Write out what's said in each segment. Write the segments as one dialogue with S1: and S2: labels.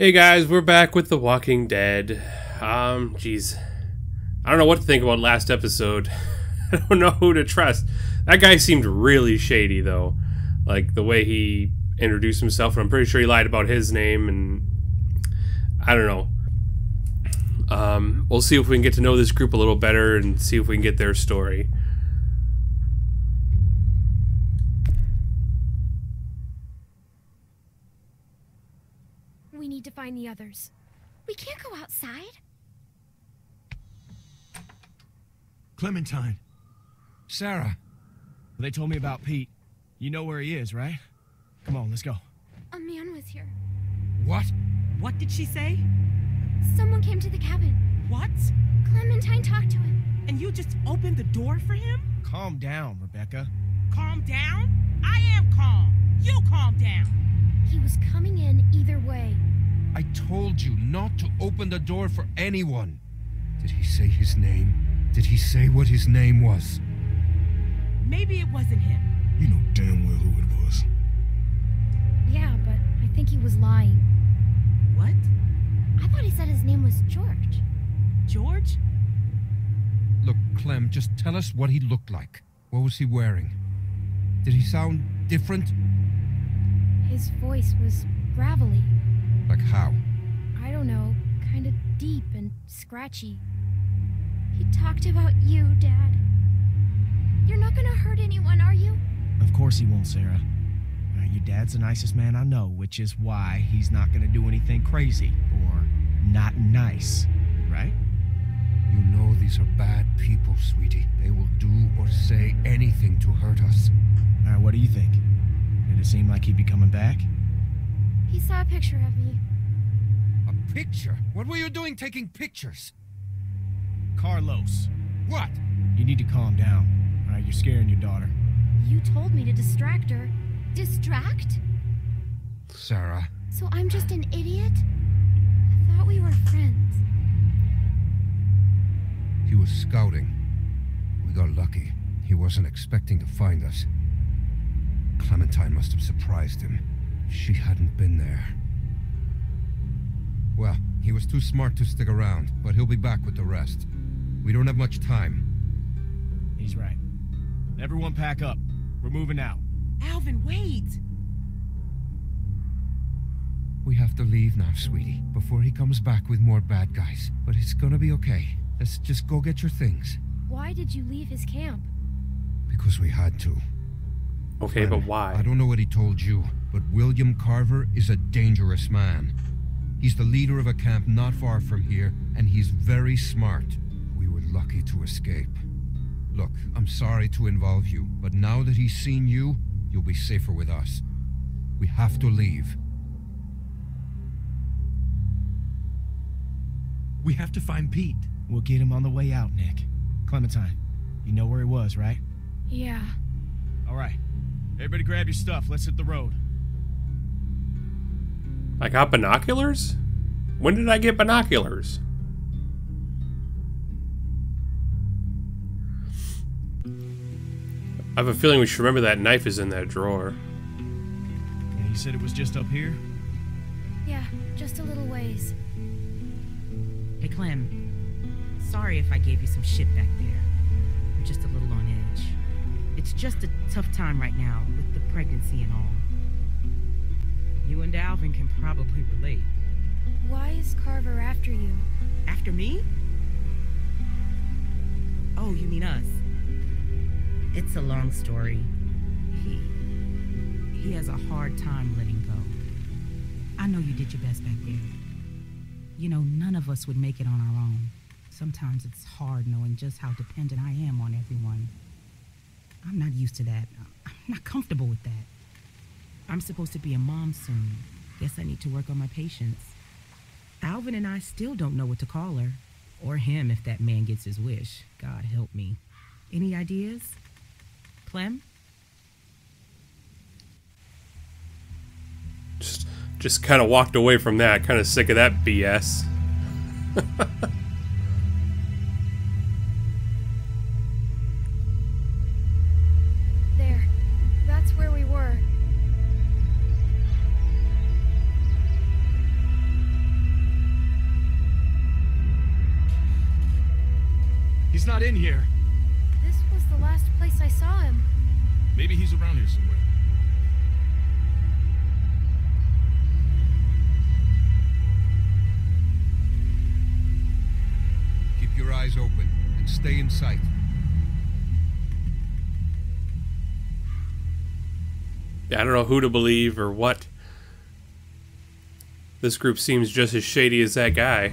S1: Hey guys, we're back with The Walking Dead. Um, jeez. I don't know what to think about last episode. I don't know who to trust. That guy seemed really shady, though. Like, the way he introduced himself, and I'm pretty sure he lied about his name, and... I don't know. Um, we'll see if we can get to know this group a little better and see if we can get their story.
S2: Find the others. We can't go outside.
S3: Clementine.
S4: Sarah.
S3: They told me about Pete. You know where he is, right? Come on, let's go.
S2: A man was here.
S4: What?
S5: What did she say?
S2: Someone came to the cabin.
S5: What?
S2: Clementine talked to him.
S5: And you just opened the door for him?
S3: Calm down, Rebecca.
S5: Calm down? I am calm. You calm down.
S2: He was coming in either way.
S4: I told you not to open the door for anyone. Did he say his name? Did he say what his name was?
S5: Maybe it wasn't him.
S6: You know damn well who it was.
S2: Yeah, but I think he was lying.
S5: What?
S2: I thought he said his name was George.
S5: George?
S4: Look, Clem, just tell us what he looked like. What was he wearing? Did he sound different?
S2: His voice was gravelly.
S4: Like how?
S2: I don't know, kind of deep and scratchy. He talked about you, Dad. You're not gonna hurt anyone, are you?
S3: Of course he won't, Sarah. Uh, your dad's the nicest man I know, which is why he's not gonna do anything crazy or not nice, right?
S4: You know these are bad people, sweetie. They will do or say anything to hurt us.
S3: All right, what do you think? Did it seem like he'd be coming back?
S2: He saw a picture of me.
S4: A picture? What were you doing taking pictures?
S3: Carlos,
S4: What?
S3: you need to calm down. All right, you're scaring your daughter.
S2: You told me to distract her. Distract?
S4: Sarah.
S2: So I'm just an idiot? I thought we were friends.
S4: He was scouting. We got lucky. He wasn't expecting to find us. Clementine must have surprised him. She hadn't been there. Well, he was too smart to stick around, but he'll be back with the rest. We don't have much time.
S3: He's right. Everyone pack up. We're moving out.
S5: Alvin, wait.
S4: We have to leave now, sweetie, before he comes back with more bad guys. But it's gonna be okay. Let's just go get your things.
S2: Why did you leave his camp?
S4: Because we had to.
S1: Okay, but why?
S4: I don't know what he told you, but William Carver is a dangerous man. He's the leader of a camp not far from here, and he's very smart. We were lucky to escape. Look, I'm sorry to involve you, but now that he's seen you, you'll be safer with us. We have to leave.
S6: We have to find Pete.
S3: We'll get him on the way out, Nick. Clementine, you know where he was, right?
S2: Yeah.
S3: All right. Everybody grab your stuff. Let's hit the road.
S1: I got binoculars? When did I get binoculars? I have a feeling we should remember that knife is in that drawer.
S3: And he said it was just up here?
S2: Yeah, just a little ways.
S5: Hey, Clem. Sorry if I gave you some shit back there. I'm just a little on edge. It's just a tough time right now with the pregnancy and all. You and Alvin can probably relate.
S2: Why is Carver after you?
S5: After me? Oh, you mean us? It's a long story. He. He has a hard time letting go. I know you did your best back there. You know, none of us would make it on our own. Sometimes it's hard knowing just how dependent I am on everyone. I'm not used to that. I'm not comfortable with that. I'm supposed to be a mom soon. Guess I need to work on my patience. Alvin and I still don't know what to call her. Or him if that man gets his wish. God help me. Any ideas? Clem?
S1: Just just kind of walked away from that. Kind of sick of that BS.
S6: He's not in here.
S2: This was the last place I saw him.
S6: Maybe he's around here somewhere.
S4: Keep your eyes open and stay in sight.
S1: I don't know who to believe or what. This group seems just as shady as that guy.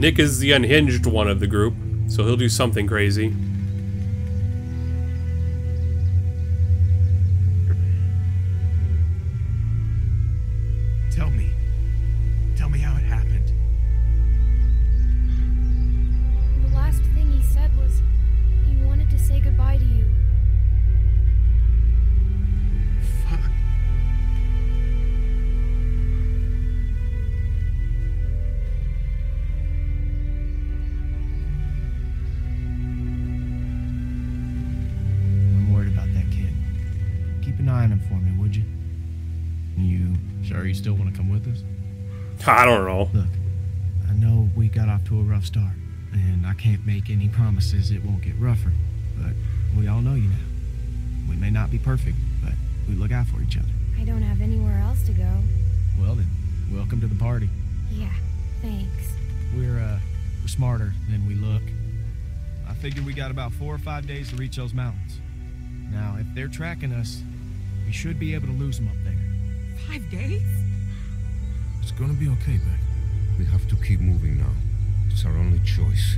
S3: Nick
S1: is the unhinged one of the group, so he'll do something crazy. I don't know.
S3: Look, I know we got off to a rough start, and I can't make any promises it won't get rougher, but we all know you now. We may not be perfect, but we look out for each other.
S2: I don't have anywhere else to go.
S3: Well then, welcome to the party.
S2: Yeah, thanks.
S3: We're uh we're smarter than we look. I figure we got about four or five days to reach those mountains. Now, if they're tracking us, we should be able to lose them up there.
S5: Five days?
S6: It's gonna be okay, Beck.
S4: We have to keep moving now. It's our only choice.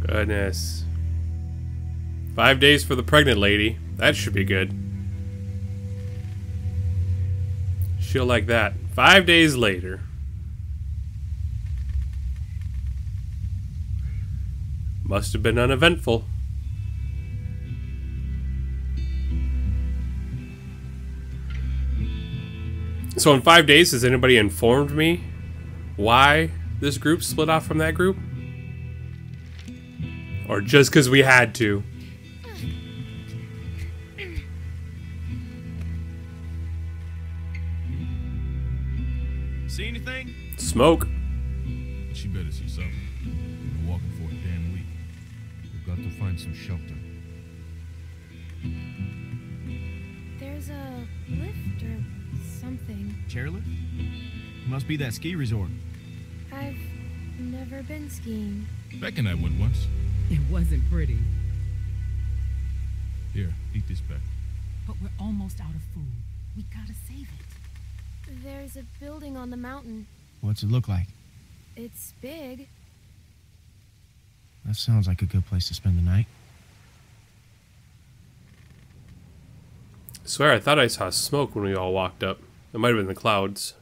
S1: Goodness. Five days for the pregnant lady. That should be good. She'll like that. Five days later. Must have been uneventful. So in five days, has anybody informed me why this group split off from that group? Or just because we had to?
S3: See anything?
S1: Smoke.
S6: She better see something. We've been walking for a damn week.
S4: We've got to find some shelter.
S2: There's a lift or something.
S3: Chairlift? Must be that ski resort.
S2: I've never been skiing.
S6: Beck and I went once.
S5: It wasn't pretty.
S6: Here, eat this, Beck.
S5: But we're almost out of food. We gotta save it.
S2: There's a building on the mountain.
S3: What's it look like?
S2: It's big.
S3: That sounds like a good place to spend the night.
S1: swear, I thought I saw smoke when we all walked up. It might have been the clouds.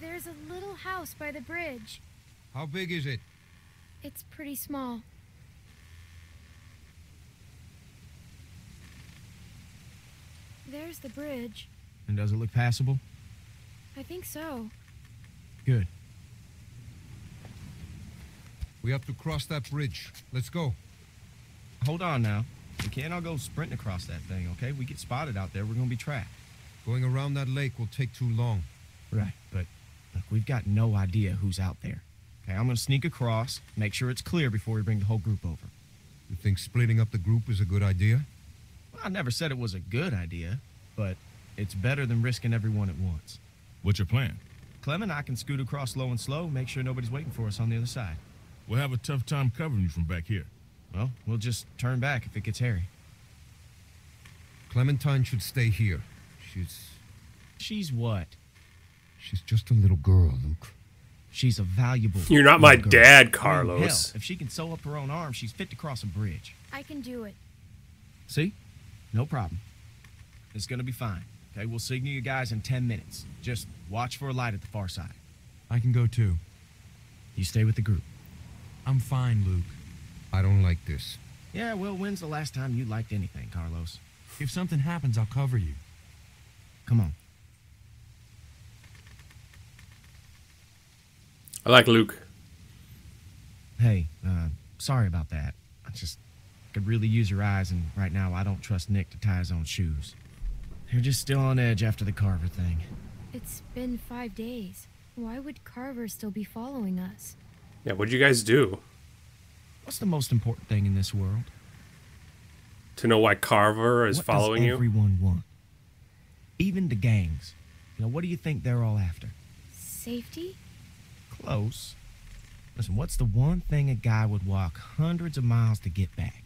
S2: There's a little house by the bridge.
S4: How big is it?
S2: It's pretty small. There's the bridge.
S3: And does it look passable?
S2: I think so.
S3: Good.
S4: We have to cross that bridge. Let's go.
S3: Hold on now. We can't all go sprinting across that thing, okay? We get spotted out there, we're gonna be tracked.
S4: Going around that lake will take too long.
S3: Right, but Look, we've got no idea who's out there. Okay, I'm gonna sneak across, make sure it's clear before we bring the whole group over.
S4: You think splitting up the group is a good idea?
S3: Well, I never said it was a good idea, but it's better than risking everyone at once.
S6: What's your plan?
S3: Clem and I can scoot across low and slow, make sure nobody's waiting for us on the other side.
S6: We'll have a tough time covering you from back here.
S3: Well, we'll just turn back if it gets hairy.
S4: Clementine should stay here. She's.
S3: She's what?
S4: She's just a little girl, Luke.
S3: She's a valuable.
S1: You're not my
S3: girl.
S1: dad, Carlos.
S3: hell, if she can sew up her own arm, she's fit to cross a bridge.
S2: I can do it.
S3: See? No problem. It's gonna be fine. Okay, we'll signal you guys in 10 minutes. Just watch for a light at the far side.
S7: I can go too.
S3: You stay with the group.
S7: I'm fine, Luke.
S4: I don't like this.
S3: Yeah, well, when's the last time you liked anything, Carlos?
S7: If something happens, I'll cover you.
S3: Come on.
S1: I like Luke.
S3: Hey, uh, sorry about that. I just could really use your eyes, and right now I don't trust Nick to tie his own shoes. They're just still on edge after the Carver thing.
S2: It's been five days. Why would Carver still be following us?
S1: Yeah, what'd you guys do?
S3: What's the most important thing in this world?
S1: To know why Carver is
S3: what
S1: following
S3: does
S1: you?
S3: everyone want? Even the gangs. You know, what do you think they're all after?
S2: Safety?
S3: Close. Listen, what's the one thing a guy would walk hundreds of miles to get back?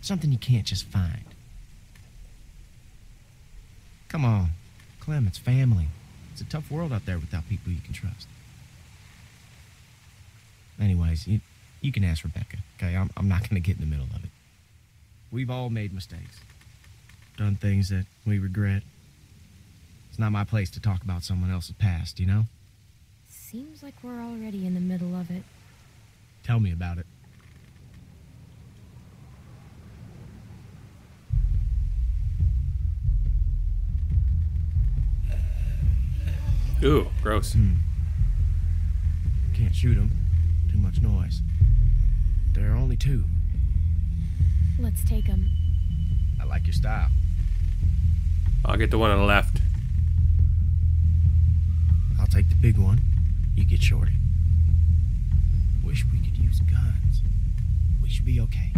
S3: Something you can't just find. Come on, Clem, it's family. It's a tough world out there without people you can trust. Anyways, you, you can ask Rebecca, okay? I'm, I'm not going to get in the middle of it. We've all made mistakes, done things that we regret. It's not my place to talk about someone else's past, you know?
S2: Seems like we're already in the middle of it.
S3: Tell me about it.
S1: Ooh, gross. Hmm.
S3: Can't shoot him. Too much noise. There are only two.
S2: Let's take him.
S3: I like your style.
S1: I'll get the one on the left.
S3: I'll take the big one. You get Shorty. Wish we could use guns. We should be okay.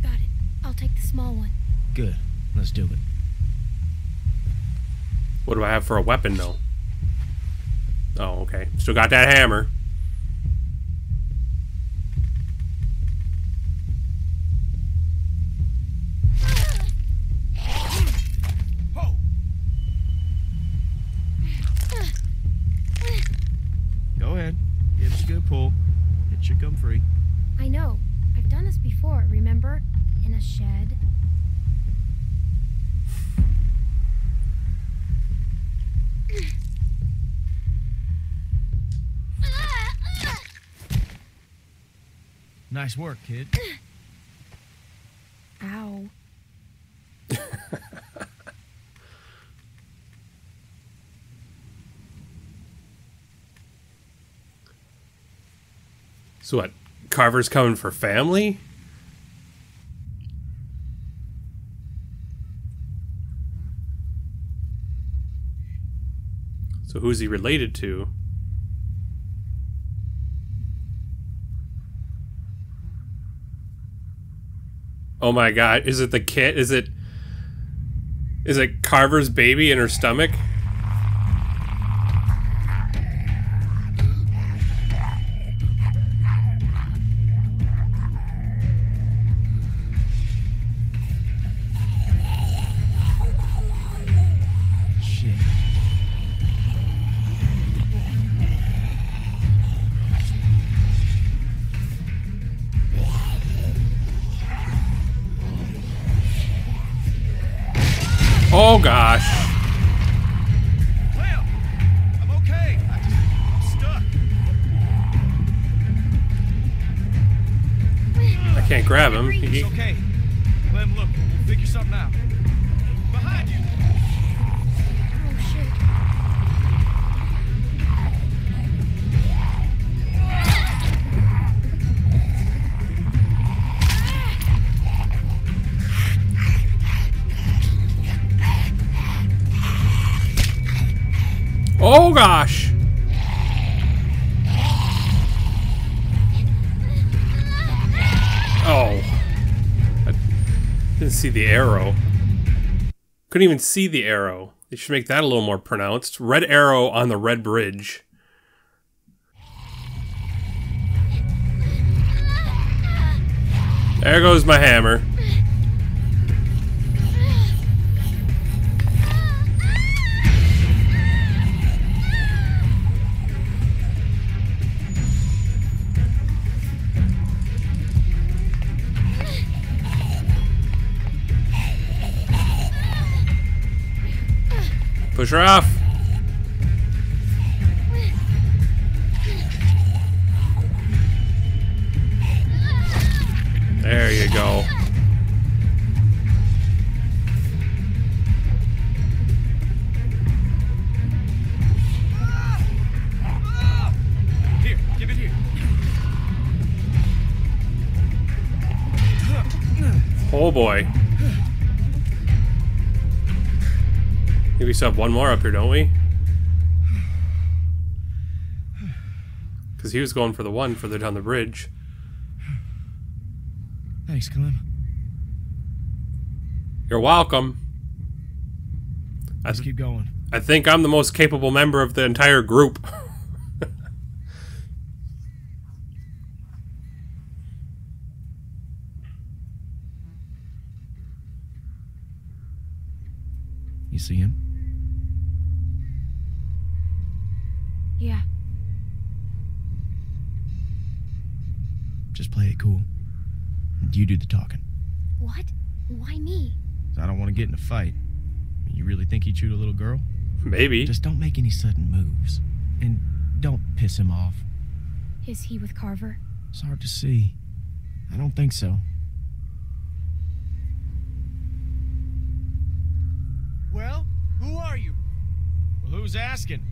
S2: Got it. I'll take the small one.
S3: Good. Let's do it.
S1: What do I have for a weapon, though? Oh, okay. Still got that hammer.
S3: Give us a good pull. It should come free.
S2: I know. I've done this before, remember? In a shed.
S3: Nice work, kid.
S1: So what? Carver's coming for family? So who's he related to? Oh my god, is it the kid? Is it Is it Carver's baby in her stomach? Oh gosh.
S3: Well, I'm okay. I just, I'm stuck.
S1: I can't grab him. He-
S3: okay.
S2: Oh
S1: gosh! Oh. I didn't see the arrow. Couldn't even see the arrow. They should make that a little more pronounced. Red arrow on the red bridge. There goes my hammer. Push her off. There you go.
S3: Here, give it here.
S1: Oh boy. Still have one more up here, don't we? Because he was going for the one further down the bridge.
S3: Thanks, Clem.
S1: You're welcome.
S3: Let's keep going.
S1: I think I'm the most capable member of the entire group.
S3: you do the talking.
S2: What? Why me?
S3: I don't want to get in a fight. You really think he chewed a little girl?
S1: Maybe.
S3: Just don't make any sudden moves. And don't piss him off.
S2: Is he with Carver?
S3: It's hard to see. I don't think so.
S8: Well, who are you?
S3: Well, who's asking?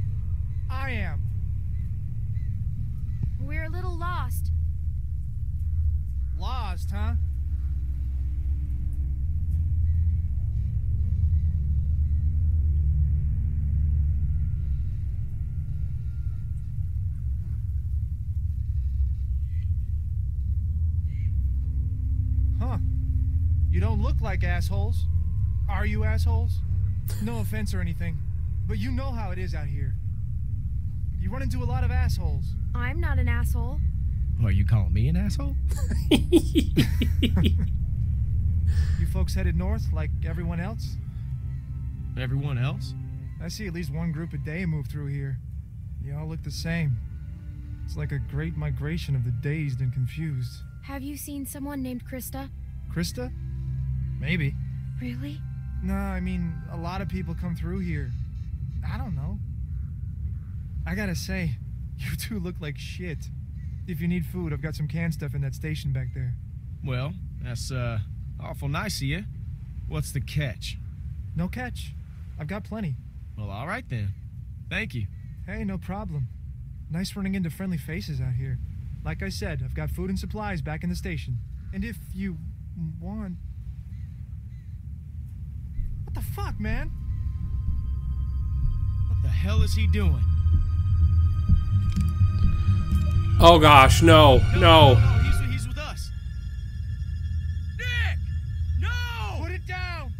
S8: I am.
S2: We're a little lost.
S8: Lost, huh? Huh. You don't look like assholes. Are you assholes? No offense or anything, but you know how it is out here. You run into a lot of assholes.
S2: I'm not an asshole.
S3: Oh, are you calling me an asshole?
S8: You folks headed north like everyone else?
S3: Everyone else?
S8: I see at least one group a day move through here. You all look the same. It's like a great migration of the dazed and confused.
S2: Have you seen someone named Christa?
S8: Christa? Maybe.
S2: Really?
S8: No, I mean, a lot of people come through here. I don't know. I gotta say, you two look like shit. If you need food, I've got some canned stuff in that station back there.
S3: Well, that's, uh, awful nice of you. What's the catch?
S8: No catch. I've got plenty.
S3: Well, all right then. Thank you.
S8: Hey, no problem. Nice running into friendly faces out here. Like I said, I've got food and supplies back in the station. And if you want. What the fuck, man?
S3: What the hell is he doing?
S1: Oh gosh, no, no.
S3: no, he's, he's with us. Nick! No!
S8: Put it down!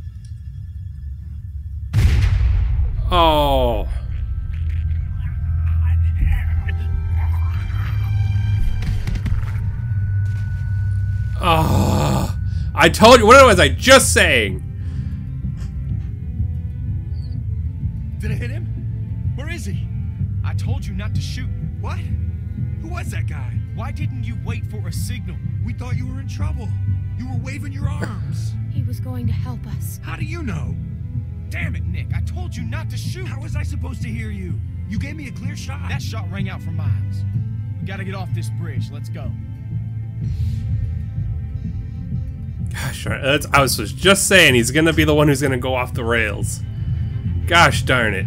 S1: Oh. Oh. I told you. What was I just saying?
S7: Did it hit him? Where is he?
S3: I told you not to shoot.
S7: What? Who was that guy?
S3: Why didn't you wait for a signal?
S7: We thought you were in trouble. You were waving your arms.
S2: He was going to help us.
S7: How do you know?
S3: Damn it, Nick. I told you not to shoot.
S7: How was I supposed to hear you? You gave me a clear shot.
S3: That shot rang out for miles. We gotta get off this bridge. Let's go.
S1: Gosh, that's, I was just saying he's gonna be the one who's gonna go off the rails. Gosh darn it.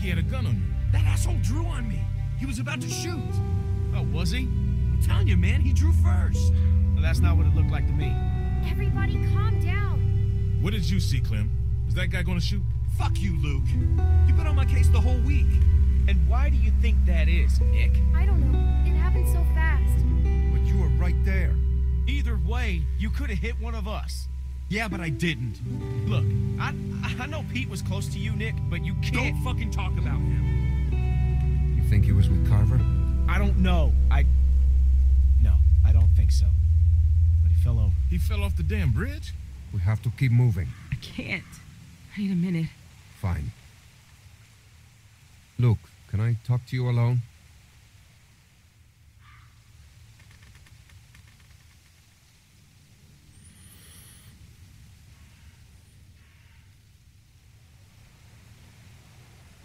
S6: He had a gun on you.
S7: That asshole drew on me. He was about to shoot.
S3: Oh, was he?
S7: I'm telling you, man, he drew first.
S3: Well, that's not what it looked like to me.
S2: Everybody calm down.
S6: What did you see, Clem? Is that guy gonna shoot?
S7: Fuck you, Luke. You've been on my case the whole week.
S3: And why do you think that is, Nick?
S2: I don't know. It happened so fast.
S4: But you were right there.
S3: Either way, you could have hit one of us.
S7: Yeah, but I didn't.
S3: Look, I I know Pete was close to you, Nick, but you can't.
S7: Don't fucking talk about him.
S4: You think he was with Carver?
S3: I don't know. I. No, I don't think so. But he fell over.
S6: He fell off the damn bridge?
S4: We have to keep moving.
S5: I can't. I need a minute.
S4: Fine. Luke, can I talk to you alone?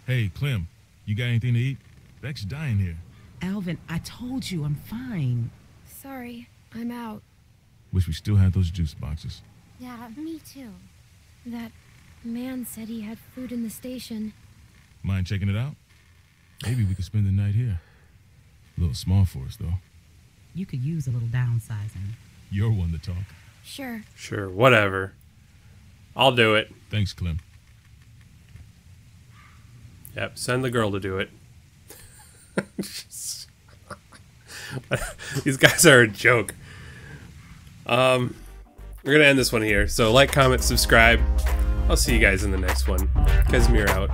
S6: Hey, Clem, you got anything to eat? Beck's dying here.
S5: Alvin, I told you I'm fine.
S2: Sorry, I'm out.
S6: Wish we still had those juice boxes.
S2: Yeah, me too. That man said he had food in the station.
S6: Mind checking it out? Maybe we could spend the night here. A little small for us, though.
S5: You could use a little downsizing.
S6: You're one to talk.
S2: Sure.
S1: Sure, whatever. I'll do it.
S6: Thanks, Clem.
S1: Yep, send the girl to do it. These guys are a joke. Um, we're gonna end this one here. So like, comment, subscribe. I'll see you guys in the next one. Kezmir out.